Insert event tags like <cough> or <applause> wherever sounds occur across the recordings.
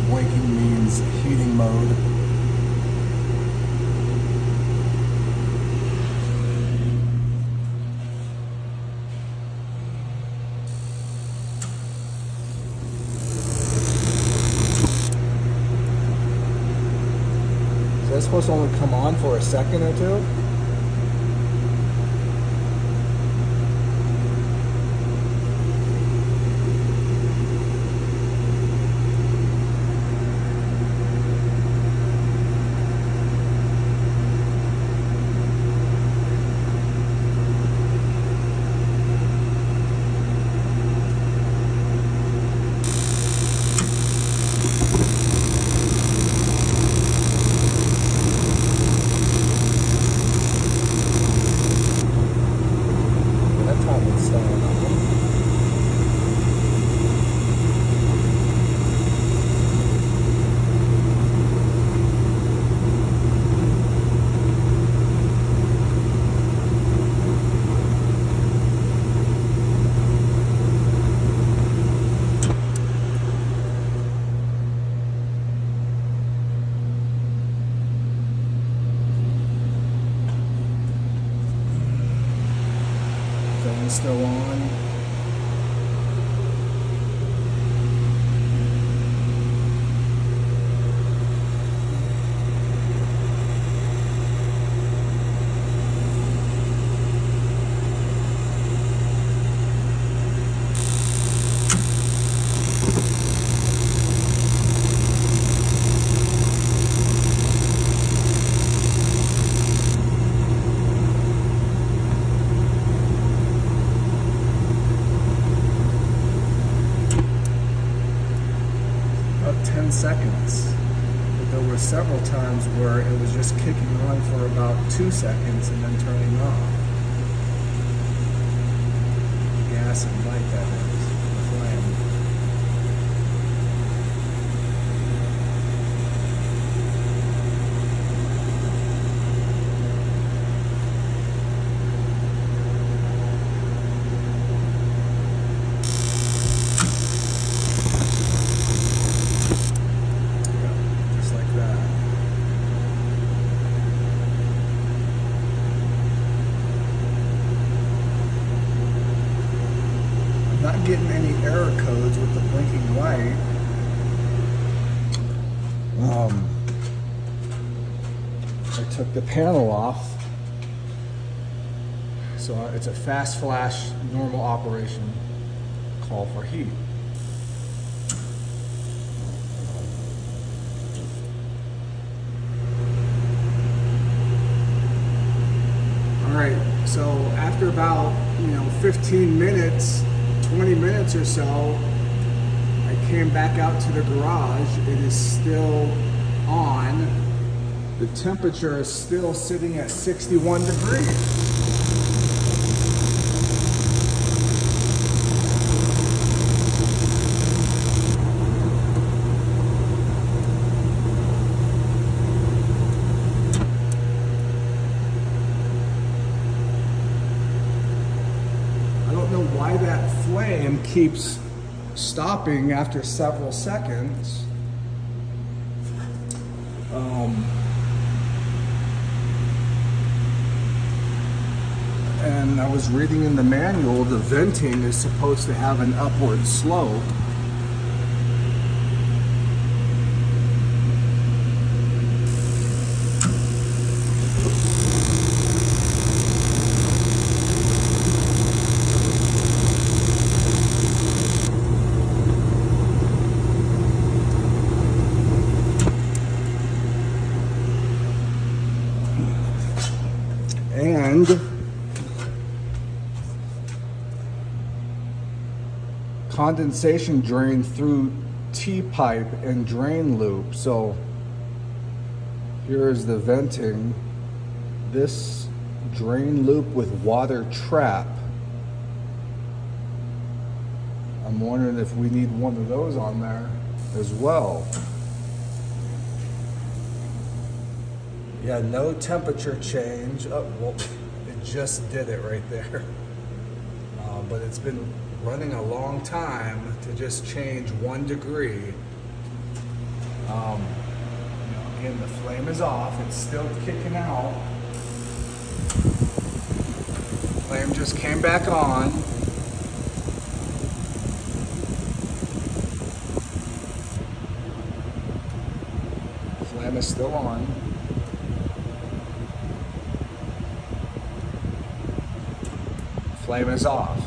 blinking means heating mode. Is that supposed to only come on for a second or two? That time it's staying on. Still on. About 10 seconds. Several times where it was just kicking on for about two seconds and then turning off. Gas and light, that. The flame. Yeah, just like that. I'm not getting any error codes with the blinking light. Um, I took the panel off. So it's a fast flash normal operation call for heat. All right, so after about, you know, 15 minutes, 20 minutes or so, I came back out to the garage. It is still on. The temperature is still sitting at 61 degrees. I don't know why that flame keeps stopping after several seconds. Um, and I was reading in the manual, the venting is supposed to have an upward slope. And condensation drain through T-pipe and drain loop. So here is the venting. This drain loop with water trap. I'm wondering if we need one of those on there as well. Yeah, no temperature change. Oh, well, just did it right there. <laughs> Uh, but it's been running a long time to just change one degree. Um, you know, again, the flame is off. It's still kicking out. Flame just came back on. Flame is still on. Flame is off.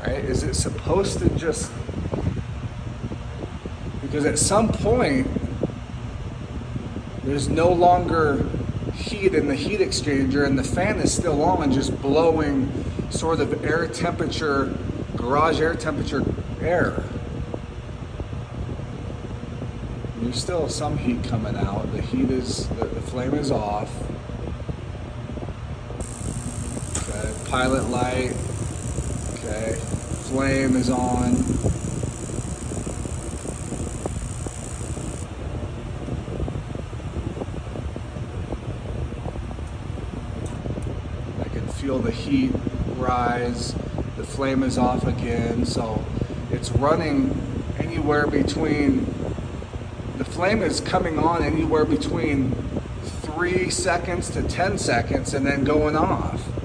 Right? Is it supposed to just because at some point there's no longer heat in the heat exchanger and the fan is still on just blowing sort of air temperature garage air temperature air there's still some heat coming out the heat is the, the flame is off okay pilot light okay flame is on I can feel the heat rise. The flame is off again. So it's running anywhere between, the flame is coming on anywhere between three seconds to 10 seconds and then going off.